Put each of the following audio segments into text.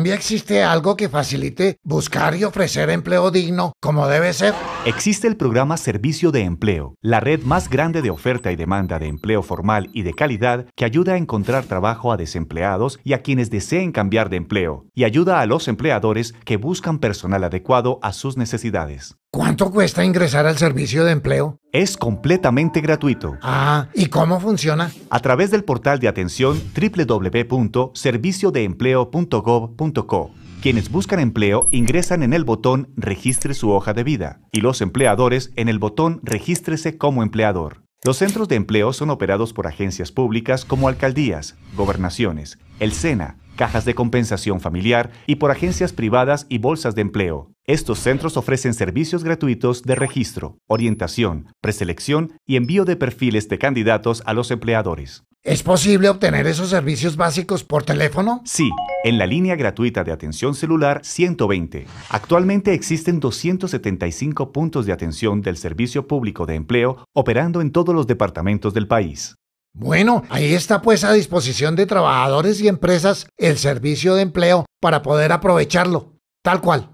Perdón, ¿en Colombia existe algo que facilite buscar y ofrecer empleo digno como debe ser? Existe el programa Servicio de Empleo, la red más grande de oferta y demanda de empleo formal y de calidad que ayuda a encontrar trabajo a desempleados y a quienes deseen cambiar de empleo, y ayuda a los empleadores que buscan personal adecuado a sus necesidades. ¿Cuánto cuesta ingresar al servicio de empleo? Es completamente gratuito. Ah, ¿y cómo funciona? A través del portal de atención www.serviciodeempleo.gov.co. Quienes buscan empleo ingresan en el botón Registre su hoja de vida y los empleadores en el botón Regístrese como empleador. Los centros de empleo son operados por agencias públicas como alcaldías, gobernaciones, el SENA, cajas de compensación familiar y por agencias privadas y bolsas de empleo. Estos centros ofrecen servicios gratuitos de registro, orientación, preselección y envío de perfiles de candidatos a los empleadores. ¿Es posible obtener esos servicios básicos por teléfono? Sí, en la línea gratuita de atención celular 120. Actualmente existen 275 puntos de atención del Servicio Público de Empleo operando en todos los departamentos del país. Bueno, ahí está pues a disposición de trabajadores y empresas el servicio de empleo para poder aprovecharlo, tal cual.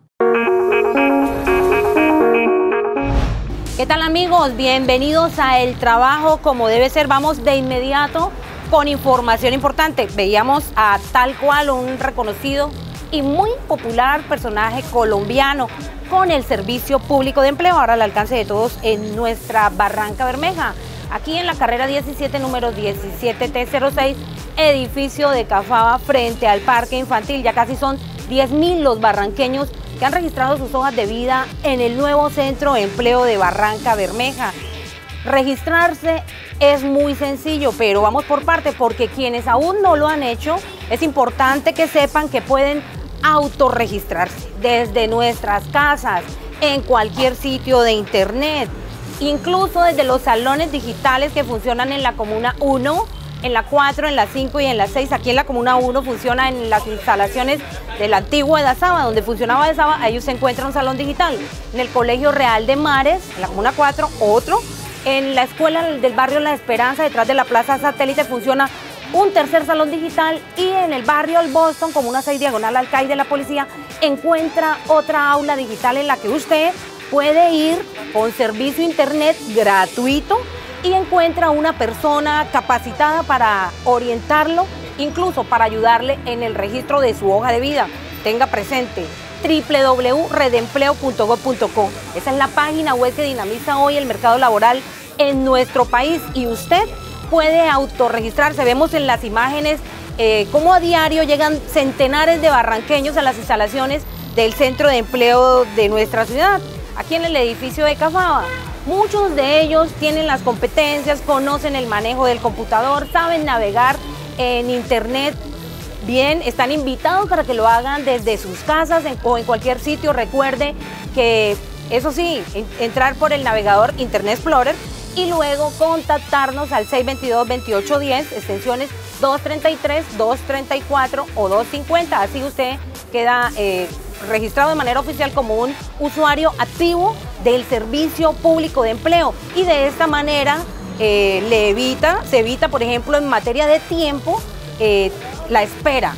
¿Qué tal amigos? Bienvenidos a El Trabajo como debe ser. Vamos de inmediato con información importante. Veíamos a tal cual un reconocido y muy popular personaje colombiano con el servicio público de empleo, ahora al alcance de todos en nuestra Barranca Bermeja aquí en la carrera 17, número 17T06, edificio de Cafaba frente al parque infantil. Ya casi son 10.000 los barranqueños que han registrado sus hojas de vida en el nuevo centro de empleo de Barranca Bermeja. Registrarse es muy sencillo, pero vamos por parte, porque quienes aún no lo han hecho, es importante que sepan que pueden autorregistrarse desde nuestras casas, en cualquier sitio de internet incluso desde los salones digitales que funcionan en la Comuna 1, en la 4, en la 5 y en la 6. Aquí en la Comuna 1 funciona en las instalaciones de la antigua Edasaba, donde funcionaba Edasaba, ahí se encuentra un salón digital. En el Colegio Real de Mares, en la Comuna 4, otro. En la escuela del barrio La Esperanza, detrás de la Plaza Satélite, funciona un tercer salón digital y en el barrio El Boston, como una 6 diagonal al CAI de la policía, encuentra otra aula digital en la que usted puede ir con servicio internet gratuito y encuentra una persona capacitada para orientarlo, incluso para ayudarle en el registro de su hoja de vida. Tenga presente www.redempleo.gov.co. Esa es la página web que dinamiza hoy el mercado laboral en nuestro país y usted puede autorregistrarse. Vemos en las imágenes eh, cómo a diario llegan centenares de barranqueños a las instalaciones del centro de empleo de nuestra ciudad aquí en el edificio de Cafaba. Muchos de ellos tienen las competencias, conocen el manejo del computador, saben navegar en internet bien, están invitados para que lo hagan desde sus casas o en cualquier sitio. Recuerde que, eso sí, entrar por el navegador Internet Explorer y luego contactarnos al 622-2810, extensiones 233, 234 o 250. Así usted queda eh, registrado de manera oficial como un usuario activo del servicio público de empleo y de esta manera eh, le evita, se evita, por ejemplo, en materia de tiempo, eh, la espera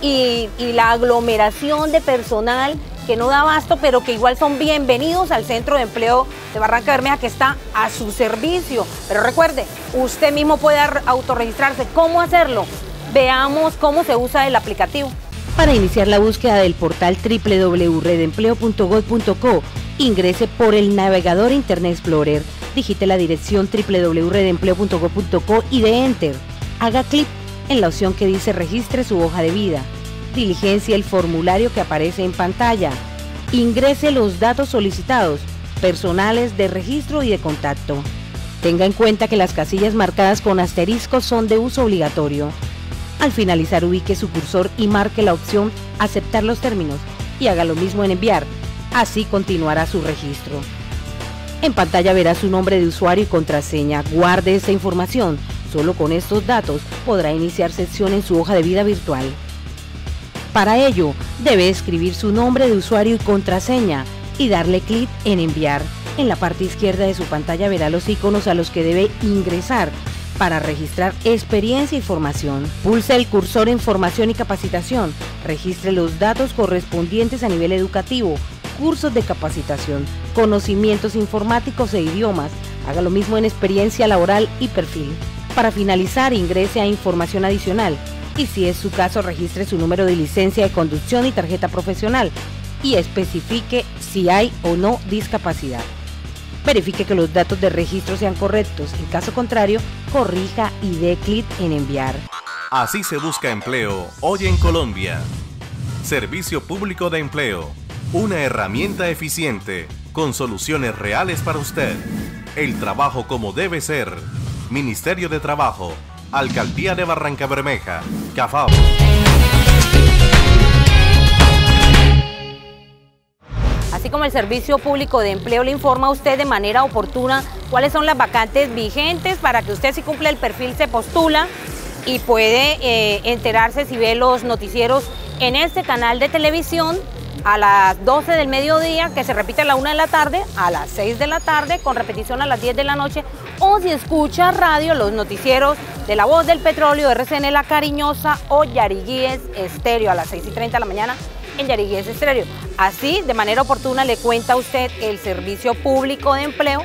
y, la aglomeración de personal que no da abasto, pero que igual son bienvenidos al centro de empleo de Barranca Bermeja que está a su servicio. Pero recuerde, usted mismo puede autorregistrarse. ¿Cómo hacerlo? Veamos cómo se usa el aplicativo. Para iniciar la búsqueda del portal www.redempleo.gov.co, ingrese por el navegador Internet Explorer, digite la dirección www.redempleo.gov.co y de Enter. Haga clic en la opción que dice Registre su hoja de vida. Diligencia el formulario que aparece en pantalla. Ingrese los datos solicitados, personales de registro y de contacto. Tenga en cuenta que las casillas marcadas con asterisco son de uso obligatorio. Al finalizar ubique su cursor y marque la opción Aceptar los términos y haga lo mismo en enviar. Así continuará su registro. En pantalla verá su nombre de usuario y contraseña. Guarde esta información. Solo con estos datos podrá iniciar sesión en su hoja de vida virtual. Para ello, debe escribir su nombre de usuario y contraseña y darle clic en enviar. En la parte izquierda de su pantalla verá los iconos a los que debe ingresar para registrar experiencia y formación. Pulse el cursor en formación y capacitación. Registre los datos correspondientes a nivel educativo, cursos de capacitación, conocimientos informáticos e idiomas. Haga lo mismo en experiencia laboral y perfil. Para finalizar, ingrese a información adicional y si es su caso, registre su número de licencia de conducción y tarjeta profesional y especifique si hay o no discapacidad. Verifique que los datos de registro sean correctos. En caso contrario, corrija y dé clic en enviar. Así se busca empleo hoy en Colombia. Servicio Público de Empleo. Una herramienta eficiente con soluciones reales para usted. El trabajo como debe ser. Ministerio de Trabajo. Alcaldía de Barranca Bermeja. CAFAO. Así como el Servicio Público de Empleo le informa a usted de manera oportuna cuáles son las vacantes vigentes para que usted si cumple el perfil se postula y puede eh, enterarse si ve los noticieros en este canal de televisión a las 12 del mediodía, que se repite a la 1 de la tarde, a las 6 de la tarde, con repetición a las 10 de la noche, o si escucha radio, los noticieros de La Voz del Petróleo, RCN La Cariñosa o Yariguíes Estéreo a las 6 y 30 de la mañana en Yariguíes Estéreo. Así, de manera oportuna, le cuenta a usted el servicio público de empleo,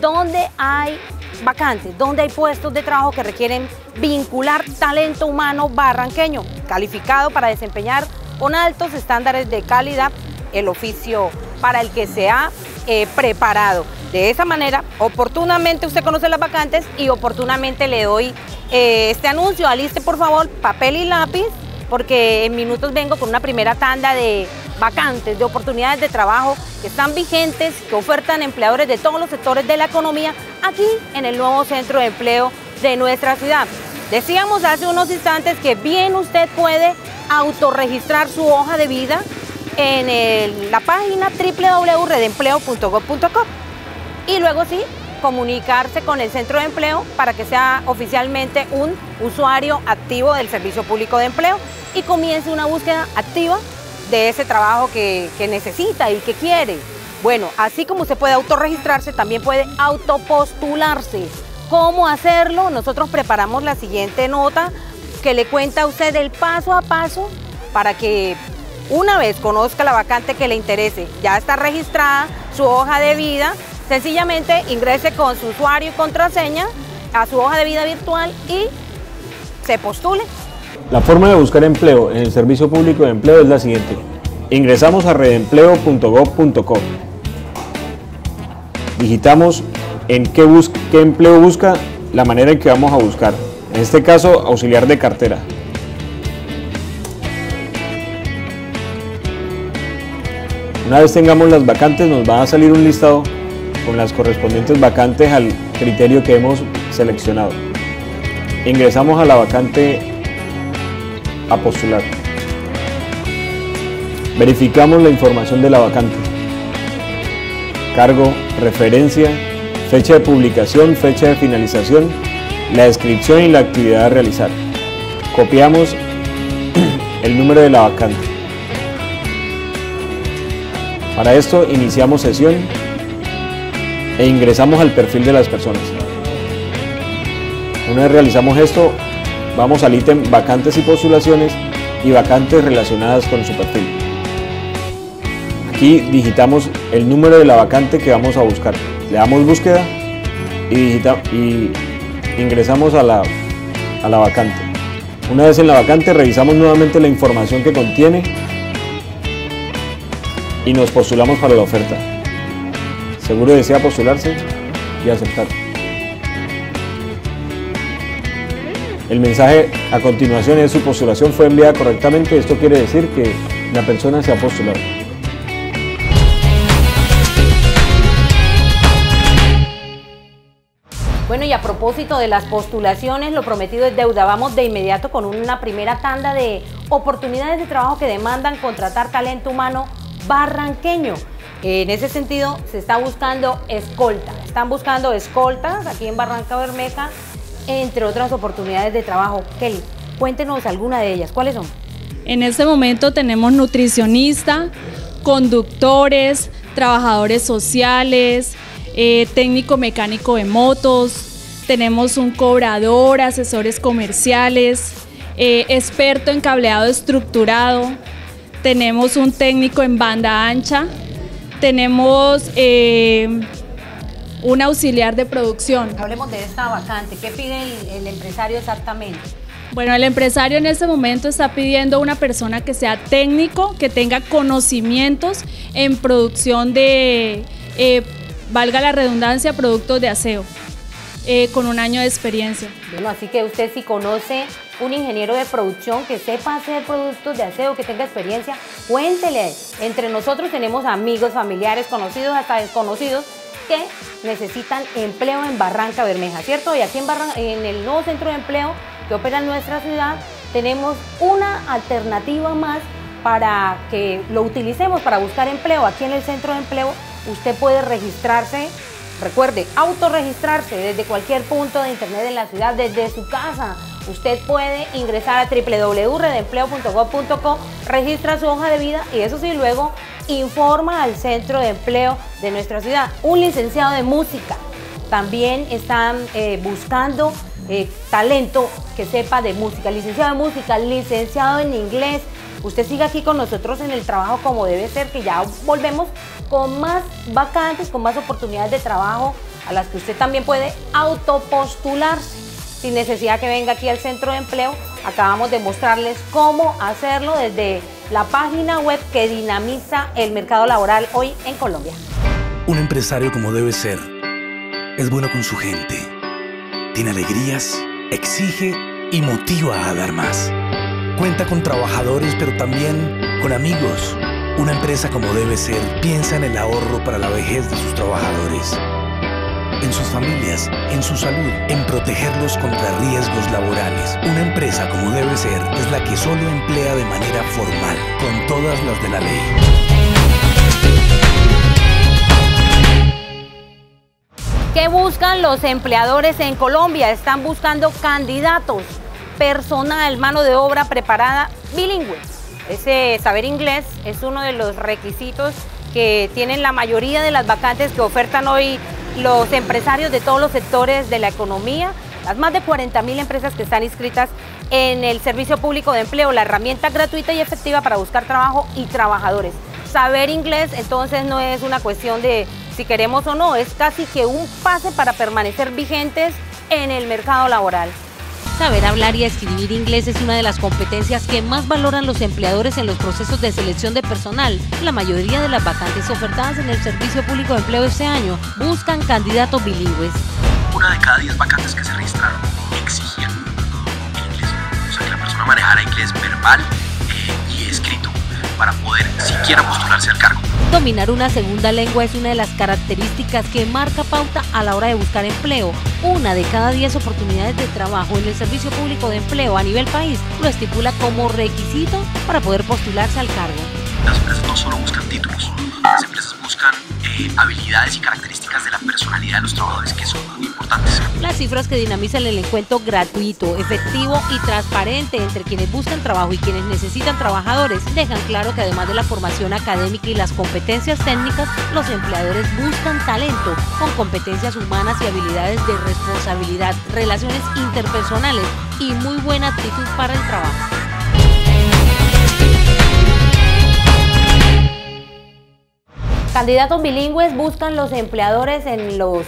donde hay vacantes, donde hay puestos de trabajo que requieren vincular talento humano barranqueño, calificado para desempeñar con altos estándares de calidad el oficio para el que se ha eh, preparado. De esa manera, oportunamente usted conoce las vacantes y oportunamente le doy eh, este anuncio. Aliste por favor papel y lápiz porque en minutos vengo con una primera tanda de vacantes, de oportunidades de trabajo que están vigentes, que ofertan empleadores de todos los sectores de la economía aquí en el nuevo centro de empleo de nuestra ciudad. Decíamos hace unos instantes que bien usted puede autorregistrar su hoja de vida en la página www.redempleo.gov.co y luego sí comunicarse con el centro de empleo para que sea oficialmente un usuario activo del Servicio Público de Empleo y comience una búsqueda activa de ese trabajo que, que necesita y que quiere. Bueno, así como usted puede autorregistrarse, también puede autopostularse. ¿Cómo hacerlo? Nosotros preparamos la siguiente nota que le cuenta a usted el paso a paso para que una vez conozca la vacante que le interese, ya está registrada su hoja de vida, sencillamente ingrese con su usuario y contraseña a su hoja de vida virtual y se postule. La forma de buscar empleo en el Servicio Público de Empleo es la siguiente. Ingresamos a redempleo.gov.co. Digitamos en qué, qué empleo busca, la manera en que vamos a buscar. En este caso, auxiliar de cartera. Una vez tengamos las vacantes, nos va a salir un listado con las correspondientes vacantes al criterio que hemos seleccionado. Ingresamos a la vacante a postular. Verificamos la información de la vacante. Cargo, referencia, fecha de publicación, fecha de finalización, la descripción y la actividad a realizar. Copiamos el número de la vacante. Para esto iniciamos sesión e ingresamos al perfil de las personas. Una vez realizamos esto, vamos al ítem vacantes y postulaciones y vacantes relacionadas con su perfil. Aquí digitamos el número de la vacante que vamos a buscar. Le damos búsqueda y, y ingresamos a la, a la vacante. Una vez en la vacante revisamos nuevamente la información que contiene y nos postulamos para la oferta. Seguro desea postularse y aceptar. El mensaje a continuación es su postulación fue enviada correctamente. Esto quiere decir que la persona se ha postulado. Bueno, y a propósito de las postulaciones, lo prometido es deuda. Vamos de inmediato con una primera tanda de oportunidades de trabajo que demandan contratar talento humano barranqueño. En ese sentido, se está buscando escolta. Están buscando escoltas aquí en Barranca Bermeja entre otras oportunidades de trabajo. Kelly, cuéntenos alguna de ellas. ¿Cuáles son? En este momento tenemos nutricionista, conductores, trabajadores sociales, eh, técnico mecánico de motos, tenemos un cobrador, asesores comerciales, eh, experto en cableado estructurado, tenemos un técnico en banda ancha, tenemos eh, un auxiliar de producción. Hablemos de esta vacante. ¿Qué pide el, empresario exactamente? Bueno, el empresario en este momento está pidiendo una persona que sea técnico, que tenga conocimientos en producción de, eh, valga la redundancia, productos de aseo, eh, con un año de experiencia. Bueno, así que usted si conoce un ingeniero de producción que sepa hacer productos de aseo, que tenga experiencia, cuéntele. Entre nosotros tenemos amigos, familiares, conocidos, hasta desconocidos que necesitan empleo en Barranca Bermeja, ¿cierto? Y aquí en, en el nuevo centro de empleo que opera en nuestra ciudad, tenemos una alternativa más para que lo utilicemos para buscar empleo. Aquí en el centro de empleo usted puede registrarse, recuerde, autorregistrarse desde cualquier punto de internet en la ciudad, desde su casa. Usted puede ingresar a www.redempleo.gov.co, registra su hoja de vida y eso sí, luego informa al centro de empleo de nuestra ciudad. Un licenciado de música. También están eh, buscando eh, talento que sepa de música. Licenciado de música, licenciado en inglés. Usted siga aquí con nosotros en el trabajo como debe ser, que ya volvemos con más vacantes, con más oportunidades de trabajo a las que usted también puede autopostularse sin necesidad que venga aquí al centro de empleo. Acabamos de mostrarles cómo hacerlo desde la página web que dinamiza el mercado laboral hoy en Colombia. Un empresario como debe ser es bueno con su gente. Tiene alegrías, exige y motiva a dar más. Cuenta con trabajadores pero también con amigos. Una empresa como debe ser piensa en el ahorro para la vejez de sus trabajadores en sus familias, en su salud, en protegerlos contra riesgos laborales. Una empresa como debe ser es la que solo emplea de manera formal, con todas las de la ley. ¿Qué buscan los empleadores en Colombia? Están buscando candidatos, personal, mano de obra preparada, bilingüe. Ese saber inglés es uno de los requisitos que tienen la mayoría de las vacantes que ofertan hoy los empresarios de todos los sectores de la economía, las más de 40 mil empresas que están inscritas en el Servicio Público de Empleo, la herramienta gratuita y efectiva para buscar trabajo y trabajadores. Saber inglés entonces no es una cuestión de si queremos o no, es casi que un pase para permanecer vigentes en el mercado laboral. Saber hablar y escribir inglés es una de las competencias que más valoran los empleadores en los procesos de selección de personal. La mayoría de las vacantes ofertadas en el Servicio Público de Empleo este año buscan candidatos bilingües. Una de cada diez vacantes que se registraron exigían inglés. O sea, que la persona manejara inglés verbal eh, y escrito para poder siquiera postularse al cargo. Dominar una segunda lengua es una de las características que marca pauta a la hora de buscar empleo. Una de cada diez oportunidades de trabajo en el Servicio Público de Empleo a nivel país lo estipula como requisito para poder postularse al cargo. Las empresas no solo buscan títulos, las empresas buscan habilidades y características de la personalidad de los trabajadores que son muy importantes. Las cifras que dinamizan el encuentro gratuito, efectivo y transparente entre quienes buscan trabajo y quienes necesitan trabajadores dejan claro que además de la formación académica y las competencias técnicas, los empleadores buscan talento con competencias humanas y habilidades de responsabilidad, relaciones interpersonales y muy buena actitud para el trabajo. Candidatos bilingües buscan los empleadores en los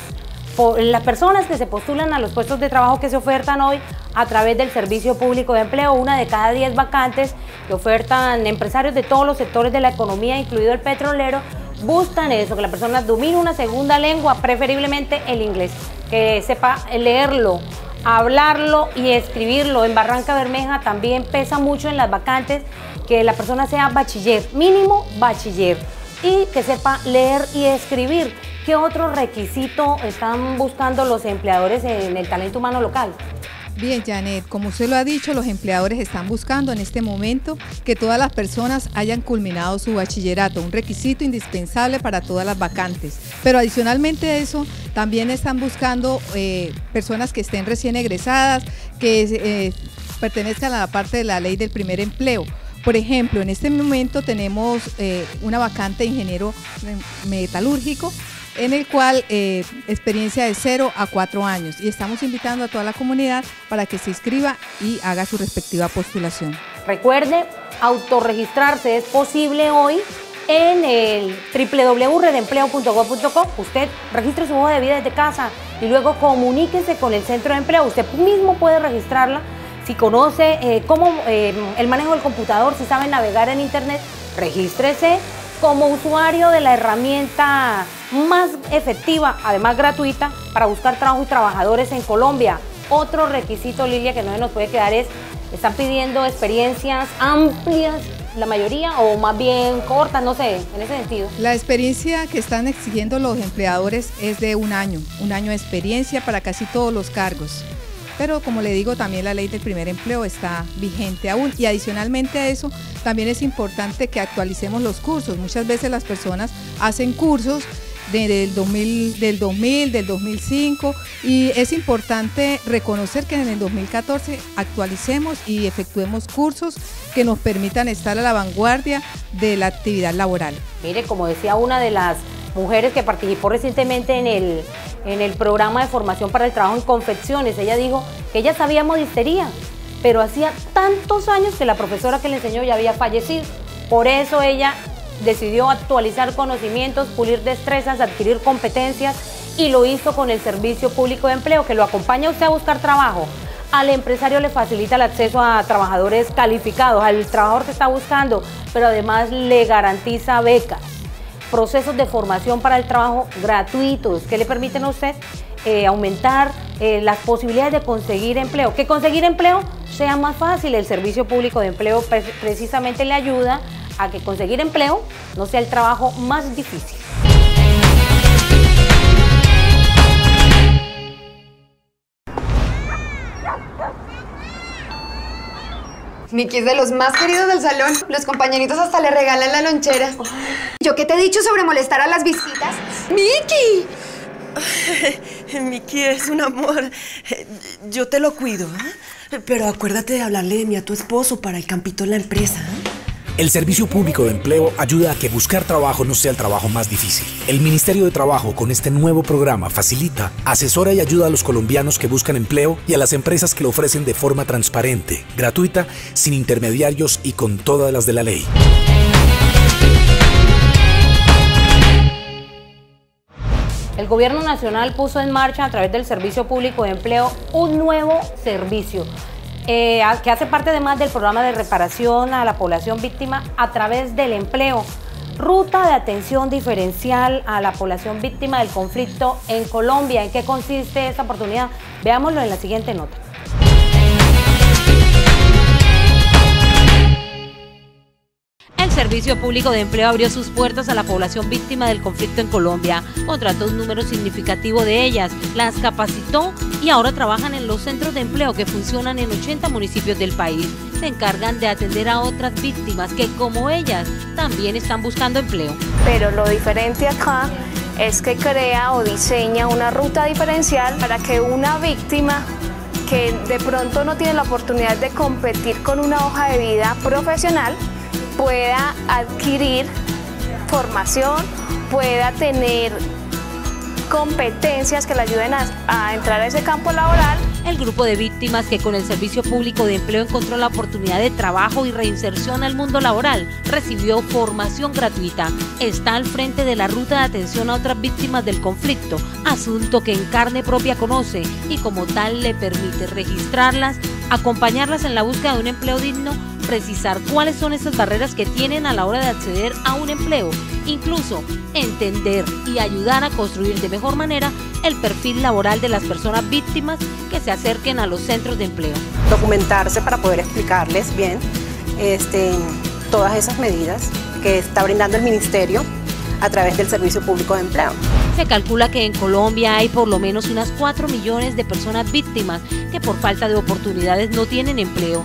las personas que se postulan a los puestos de trabajo que se ofertan hoy a través del Servicio Público de Empleo, una de cada diez vacantes que ofertan empresarios de todos los sectores de la economía, incluido el petrolero, buscan eso, que la persona domine una segunda lengua, preferiblemente el inglés, que sepa leerlo, hablarlo y escribirlo. En Barranca Bermeja también pesa mucho en las vacantes que la persona sea bachiller, mínimo bachiller y que sepa leer y escribir. ¿Qué otro requisito están buscando los empleadores en el talento humano local? Bien, Janet, como usted lo ha dicho, los empleadores están buscando en este momento que todas las personas hayan culminado su bachillerato, un requisito indispensable para todas las vacantes. Pero adicionalmente a eso, también están buscando eh, personas que estén recién egresadas, que eh, pertenezcan a la parte de la ley del primer empleo. Por ejemplo, en este momento tenemos eh, una vacante de ingeniero metalúrgico en el cual eh, experiencia de 0 a 4 años. Y estamos invitando a toda la comunidad para que se inscriba y haga su respectiva postulación. Recuerde, autorregistrarse es posible hoy en el www.redempleo.gov.co. Usted registre su hoja de vida desde casa y luego comuníquese con el centro de empleo. Usted mismo puede registrarla si conoce eh, cómo eh, el manejo del computador, si sabe navegar en internet, regístrese como usuario de la herramienta más efectiva, además gratuita, para buscar trabajo y trabajadores en Colombia. Otro requisito, Lilia, que no se nos puede quedar es, están pidiendo experiencias amplias la mayoría o más bien cortas, no sé, en ese sentido? La experiencia que están exigiendo los empleadores es de un año, un año de experiencia para casi todos los cargos. Pero como le digo, también la ley del primer empleo está vigente aún y adicionalmente a eso, también es importante que actualicemos los cursos. Muchas veces las personas hacen cursos del 2000, del 2000, del 2005 y es importante reconocer que en el 2014 actualicemos y efectuemos cursos que nos permitan estar a la vanguardia de la actividad laboral. Mire, como decía una de las mujeres que participó recientemente en el, en el programa de formación para el trabajo en confecciones, ella dijo que ella sabía modistería, pero hacía tantos años que la profesora que le enseñó ya había fallecido. Por eso ella decidió actualizar conocimientos, pulir destrezas, adquirir competencias y lo hizo con el Servicio Público de Empleo, que lo acompaña a usted a buscar trabajo. Al empresario le facilita el acceso a trabajadores calificados, al trabajador que está buscando, pero además le garantiza becas, procesos de formación para el trabajo gratuitos que le permiten a usted eh, aumentar eh, las posibilidades de conseguir empleo. Que conseguir empleo sea más fácil. El Servicio Público de Empleo precisamente le ayuda a que conseguir empleo no sea el trabajo más difícil. Miki es de los más queridos del salón. Los compañeritos hasta le regalan la lonchera. ¿Yo qué te he dicho sobre molestar a las visitas? ¡Miki! Miki es un amor. Yo te lo cuido, ¿eh? Pero acuérdate de hablarle de mí a tu esposo para el campito en la empresa. ¿eh? El Servicio Público de Empleo ayuda a que buscar trabajo no sea el trabajo más difícil. El Ministerio de Trabajo con este nuevo programa facilita, asesora y ayuda a los colombianos que buscan empleo y a las empresas que lo ofrecen de forma transparente, gratuita, sin intermediarios y con todas las de la ley. El Gobierno Nacional puso en marcha a través del Servicio Público de Empleo un nuevo servicio eh, que hace parte además del programa de reparación a la población víctima a través del empleo. Ruta de atención diferencial a la población víctima del conflicto en Colombia. ¿En qué consiste esta oportunidad? Veámoslo en la siguiente nota. El Servicio Público de Empleo abrió sus puertas a la población víctima del conflicto en Colombia. Contrató un número significativo de ellas, las capacitó y ahora trabajan en los centros de empleo que funcionan en 80 municipios del país. Se encargan de atender a otras víctimas que, como ellas, también están buscando empleo. Pero lo diferente acá es que crea o diseña una ruta diferencial para que una víctima que de pronto no tiene la oportunidad de competir con una hoja de vida profesional, pueda adquirir formación, pueda tener competencias que le ayuden a, entrar a ese campo laboral. El grupo de víctimas que con el Servicio Público de Empleo encontró la oportunidad de trabajo y reinserción al mundo laboral recibió formación gratuita. Está al frente de la ruta de atención a otras víctimas del conflicto, asunto que en carne propia conoce y como tal le permite registrarlas, acompañarlas en la búsqueda de un empleo digno precisar cuáles son esas barreras que tienen a la hora de acceder a un empleo, incluso entender y ayudar a construir de mejor manera el perfil laboral de las personas víctimas que se acerquen a los centros de empleo. Documentarse para poder explicarles bien este, todas esas medidas que está brindando el Ministerio a través del Servicio Público de Empleo. Se calcula que en Colombia hay por lo menos unas 4 millones de personas víctimas que por falta de oportunidades no tienen empleo,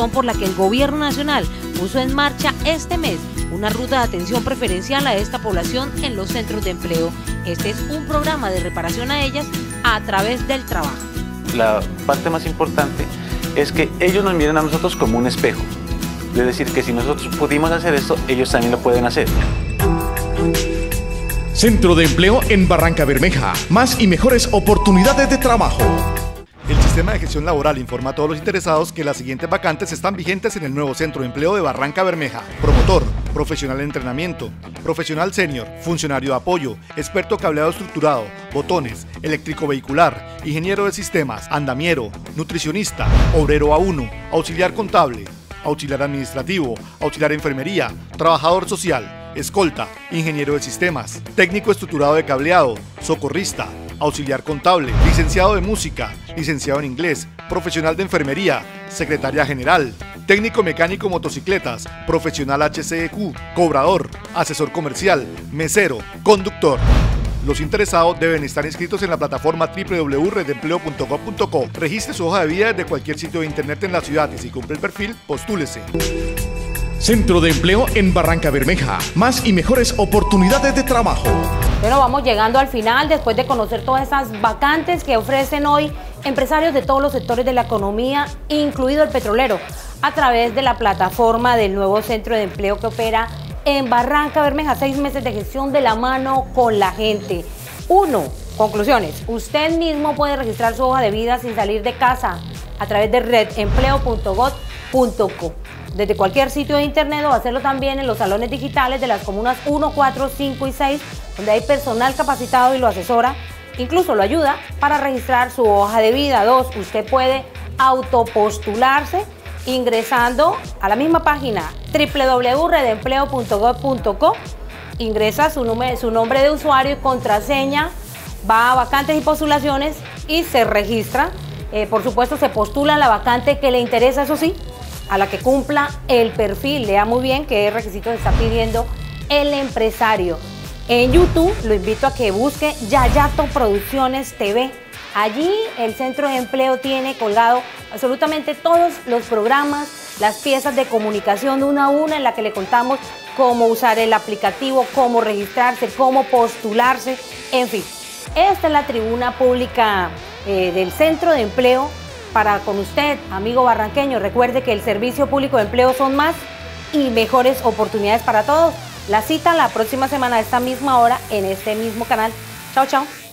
razón por la que el Gobierno Nacional puso en marcha este mes una ruta de atención preferencial a esta población en los centros de empleo. Este es un programa de reparación a ellas a través del trabajo. La parte más importante es que ellos nos miren a nosotros como un espejo. Es decir, que si nosotros pudimos hacer esto, ellos también lo pueden hacer. Centro de Empleo en Barranca Bermeja. Más y mejores oportunidades de trabajo. El sistema de gestión laboral informa a todos los interesados que las siguientes vacantes están vigentes en el nuevo Centro de Empleo de Barranca Bermeja. Promotor, profesional de entrenamiento, profesional senior, funcionario de apoyo, experto cableado estructurado, botones, eléctrico vehicular, ingeniero de sistemas, andamiero, nutricionista, obrero A1, auxiliar contable, auxiliar administrativo, auxiliar enfermería, trabajador social, escolta, ingeniero de sistemas, técnico estructurado de cableado, socorrista, auxiliar contable, licenciado de música, licenciado en inglés, profesional de enfermería, secretaria general, técnico mecánico motocicletas, profesional HCEQ, cobrador, asesor comercial, mesero, conductor. Los interesados deben estar inscritos en la plataforma www.redempleo.gov.co. Registre su hoja de vida desde cualquier sitio de internet en la ciudad y si cumple el perfil, postúlese. Centro de Empleo en Barranca Bermeja. Más y mejores oportunidades de trabajo. Bueno, vamos llegando al final después de conocer todas esas vacantes que ofrecen hoy empresarios de todos los sectores de la economía, incluido el petrolero, a través de la plataforma del nuevo centro de empleo que opera en Barranca Bermeja. Seis meses de gestión de la mano con la gente. Uno, conclusiones. Usted mismo puede registrar su hoja de vida sin salir de casa a través de redempleo.gov.co desde cualquier sitio de internet o hacerlo también en los salones digitales de las comunas 1, 4, 5 y 6, donde hay personal capacitado y lo asesora, incluso lo ayuda para registrar su hoja de vida. Dos, usted puede autopostularse ingresando a la misma página www.redempleo.gov.co, ingresa su, su nombre de usuario y contraseña, va a vacantes y postulaciones y se registra. Eh, por supuesto, se postula la vacante que le interesa, eso sí, a la que cumpla el perfil. Lea muy bien qué requisitos está pidiendo el empresario. En YouTube lo invito a que busque Yayato Producciones TV. Allí el centro de empleo tiene colgado absolutamente todos los programas, las piezas de comunicación una a una en la que le contamos cómo usar el aplicativo, cómo registrarse, cómo postularse, en fin. Esta es la tribuna pública eh, del centro de empleo para con usted, amigo barranqueño. Recuerde que el servicio público de empleo son más y mejores oportunidades para todos. La cita la próxima semana a esta misma hora en este mismo canal. Chao, chao.